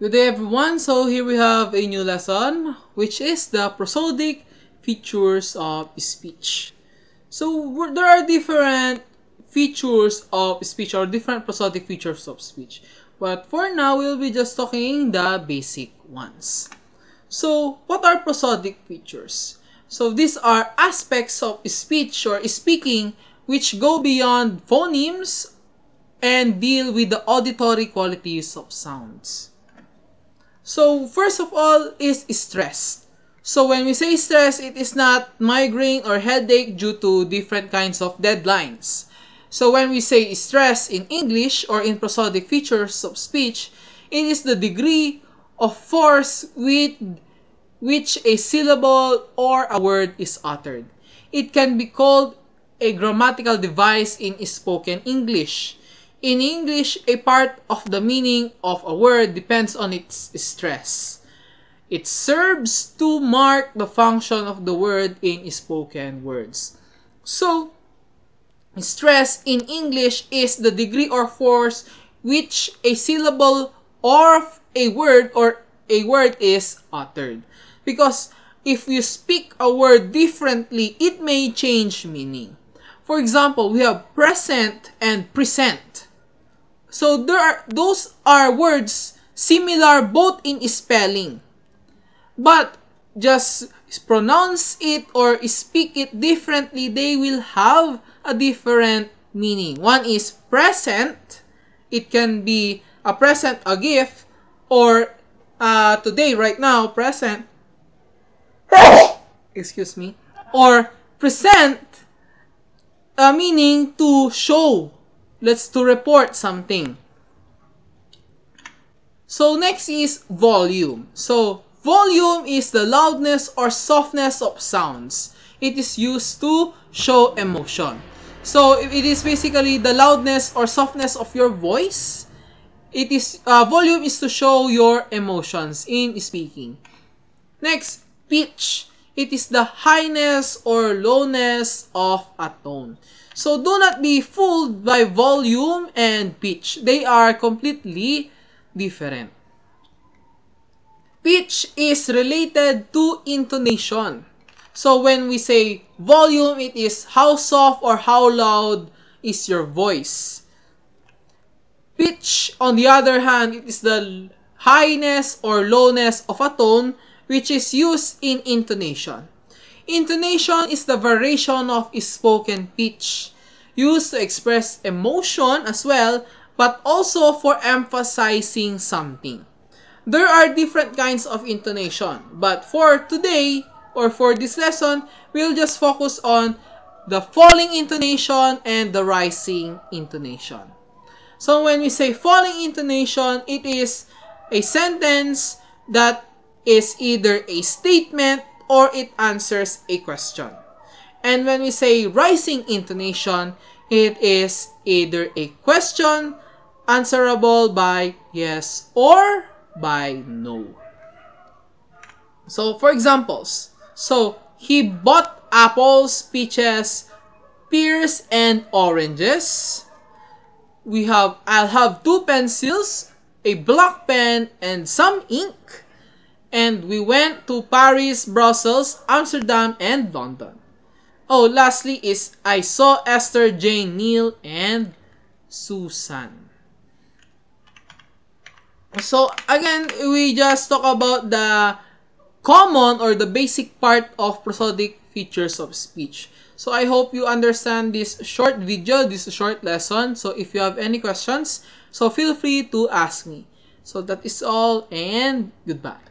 Good day everyone. So here we have a new lesson which is the prosodic features of speech. So there are different features of speech or different prosodic features of speech. But for now, we'll be just talking the basic ones. So what are prosodic features? So these are aspects of speech or speaking which go beyond phonemes and deal with the auditory qualities of sounds. So first of all is stress. So when we say stress, it is not migraine or headache due to different kinds of deadlines. So when we say stress in English or in prosodic features of speech, it is the degree of force with which a syllable or a word is uttered. It can be called a grammatical device in spoken English. In English, a part of the meaning of a word depends on its stress. It serves to mark the function of the word in spoken words. So, stress in English is the degree or force which a syllable or a word or a word is uttered. Because if you speak a word differently, it may change meaning. For example, we have present and present. So there are those are words similar both in spelling. But just pronounce it or speak it differently, they will have a different meaning. One is present. It can be a present, a gift, or uh, today, right now, present. excuse me. Or present, uh, meaning to show let's to report something. So next is volume. So volume is the loudness or softness of sounds. It is used to show emotion. So it is basically the loudness or softness of your voice. It is uh, volume is to show your emotions in speaking. Next, pitch. It is the highness or lowness of a tone. So do not be fooled by volume and pitch. They are completely different. Pitch is related to intonation. So when we say volume, it is how soft or how loud is your voice. Pitch, on the other hand, it is the highness or lowness of a tone which is used in intonation. Intonation is the variation of spoken pitch, used to express emotion as well, but also for emphasizing something. There are different kinds of intonation, but for today, or for this lesson, we'll just focus on the falling intonation and the rising intonation. So when we say falling intonation, it is a sentence that is either a statement or it answers a question. And when we say rising intonation, it is either a question answerable by yes or by no. So, for examples, so he bought apples, peaches, pears, and oranges. We have, I'll have two pencils, a black pen, and some ink and we went to Paris, Brussels, Amsterdam, and London. Oh, lastly is I saw Esther, Jane, Neil, and Susan. So again, we just talk about the common or the basic part of prosodic features of speech. So I hope you understand this short video, this short lesson. So if you have any questions, so feel free to ask me. So that is all and goodbye.